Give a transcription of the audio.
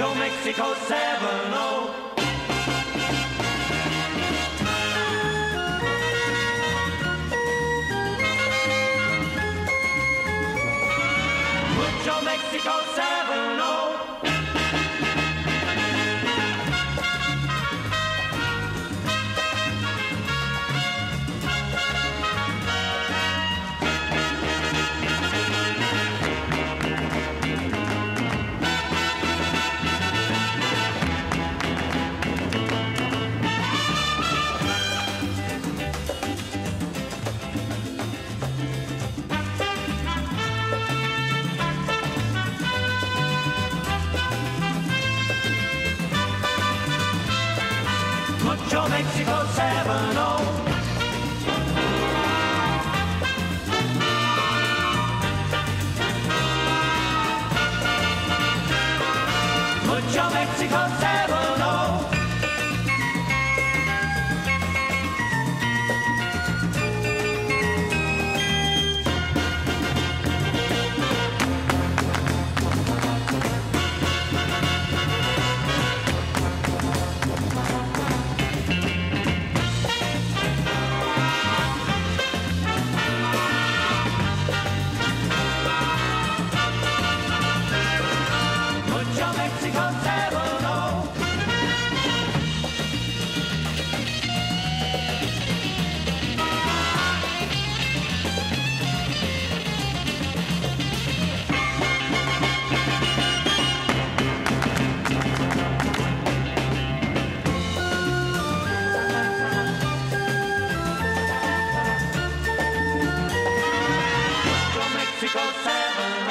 Mexico 7 Mucho Mexico 7 Mucho Mexico 7 Mexico oh. Bye.